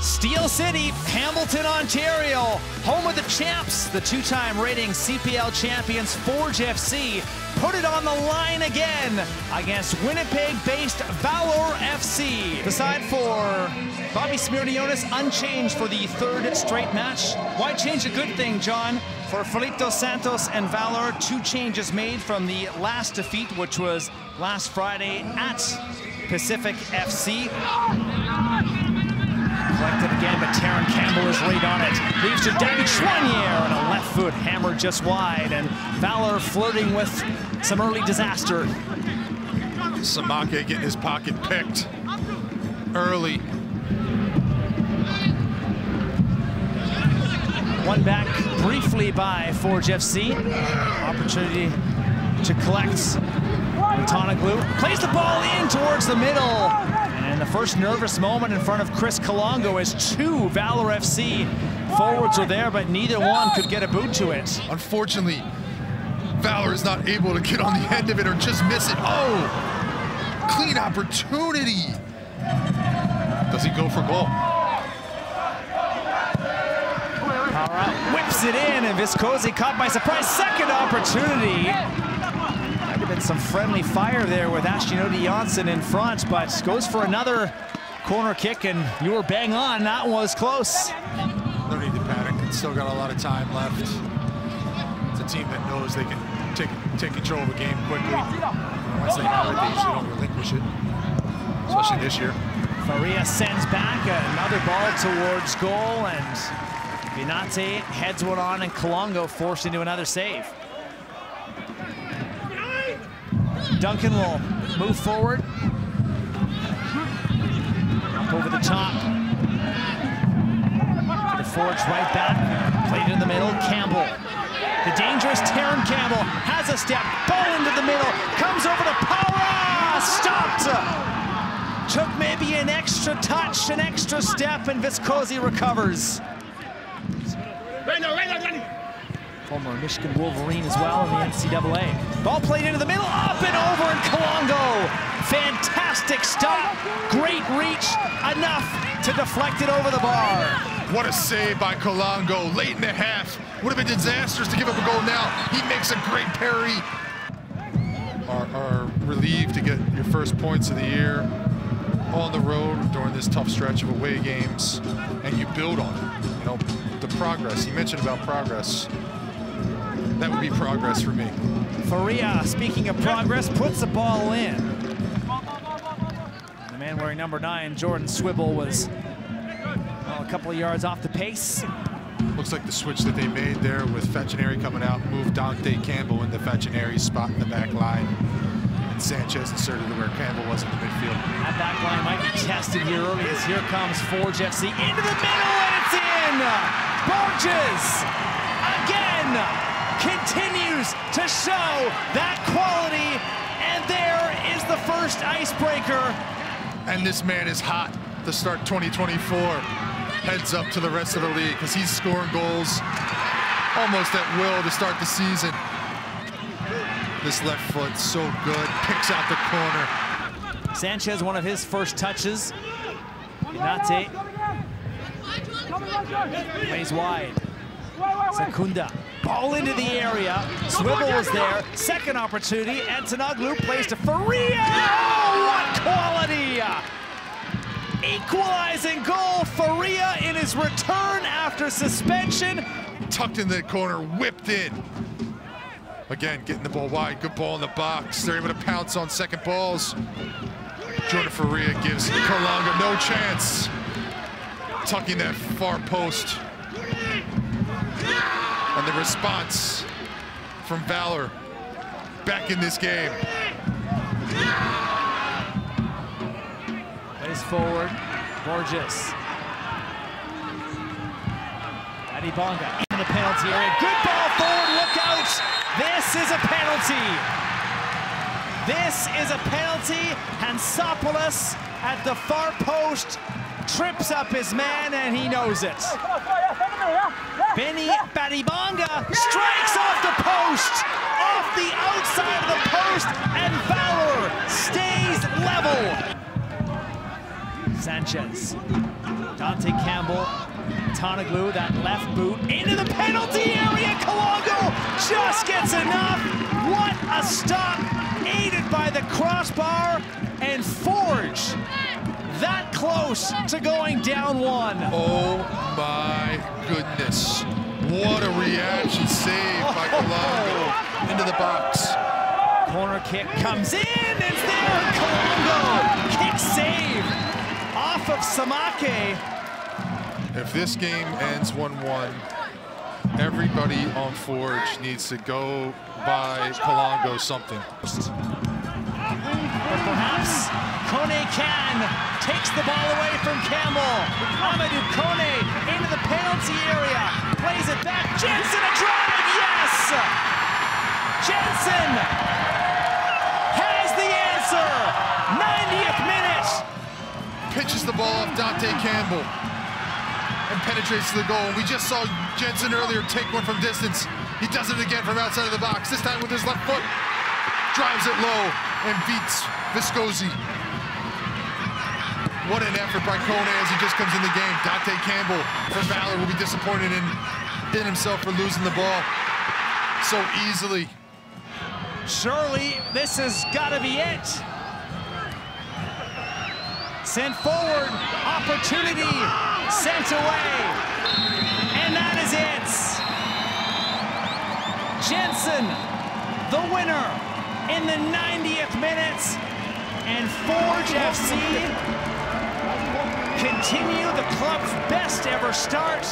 Steel City, Hamilton, Ontario, home of the champs, the two-time reigning CPL champions Forge FC, put it on the line again against Winnipeg-based Valour FC. The side for Bobby Smyrniotis unchanged for the third straight match. Why change a good thing, John? For Phillip Dos Santos and Valour, two changes made from the last defeat, which was last Friday at Pacific FC. Collected again, but Terran Campbell is right on it. Leaves to David Choinière and a left foot hammered just wide. And Valour flirting with some early disaster. Samake getting his pocket picked early. One back briefly by Forge FC. Opportunity to collect Motonoglu. Plays the ball in towards the middle. And the first nervous moment in front of Chris Kalongo as two Valour FC forwards are there, but neither one could get a boot to it. Unfortunately, Valour is not able to get on the end of it or just miss it. Oh, clean opportunity. Does he go for goal? Whips it in, and Viscosi caught by surprise. Second opportunity. Been some friendly fire there with Achinioti-Jönsson in front, but goes for another corner kick, and you were bang on. That was close. No need to panic. It's Still got a lot of time left. It's a team that knows they can take take control of a game quickly. Once they have it, they usually don't relinquish it, especially this year. Faria sends back another ball towards goal, and Binate heads one on, and Kalongo forced into another save. Duncan will move forward. Up over the top. The Forge right back. Played in the middle. Campbell. The dangerous Terran Campbell has a step. Ball into the middle. Comes over to Power. Ah, stopped. Took maybe an extra touch, an extra step, and Viscosi recovers. Former Michigan Wolverine as well in the NCAA. Ball played into the middle, up and over, and Kalongo. Fantastic stop, great reach, enough to deflect it over the bar. What a save by Kalongo late in the half. Would have been disastrous to give up a goal now. He makes a great parry. Are, are relieved to get your first points of the year on the road during this tough stretch of away games, and you build on it. You know, the progress. He mentioned about progress. That would be progress for me. Faria, speaking of progress, puts the ball in. The man wearing number nine, Jordan Swibel, was well, a couple of yards off the pace. Looks like the switch that they made there with Facineri coming out moved Dante Campbell into Facineri's spot in the back line. And Sanchez inserted to where Campbell was in the midfield. That back line might be tested here early as here comes Forge FC into the middle and it's in! Borges again continues to show that quality and there is the first icebreaker. And this man is hot to start 2024 heads up to the rest of the league because he's scoring goals almost at will to start the season. This left foot so good, picks out the corner. Sanchez, one of his first touches. Binate plays wide. Secunda, ball into the area. Swibel was there. Second opportunity. Antonoglou plays to Faria. Oh, what quality! Equalizing goal, Faria in his return after suspension. Tucked in the corner, whipped in. Again, getting the ball wide, good ball in the box. They're able to pounce on second balls. Jordan Faria gives Kalongo no chance. Tucking that far post. And the response from Valour back in this game. Plays forward, Borges. Badibanga in the penalty area. Good ball forward, look out! This is a penalty. This is a penalty. Hansopoulos at the far post trips up his man and he knows it. Benny Badibanga strikes off the post, off the outside of the post, and Valour stays level. Sanchez. Dante Campbell. Tonaglu, that left boot into the penalty area. Kalongo just gets enough. What a stop. Aided by the crossbar close to going down one. Oh my goodness. What a reaction save by oh. Kalongo into the box. Corner kick comes in, it's there, Kalongo, kick save off of Samake. If this game ends 1-1, everybody on Forge needs to go buy Kalongo something. Kone can takes the ball away from Campbell. Amadou Kone into the penalty area, plays it back. Jensen a drive, yes! Jensen has the answer. 90th minute. Pitches the ball off Dante Campbell and penetrates the goal. We just saw Jensen earlier take one from distance. He does it again from outside of the box, this time with his left foot. Drives it low and beats Viscosi. What an effort by Kone as he just comes in the game. Dante Campbell for Valour will be disappointed in, in himself for losing the ball so easily. Surely this has got to be it. Sent forward, opportunity sent away. And that is it. Jensen, the winner in the 90th minute. And Forge FC continue. The club's best ever start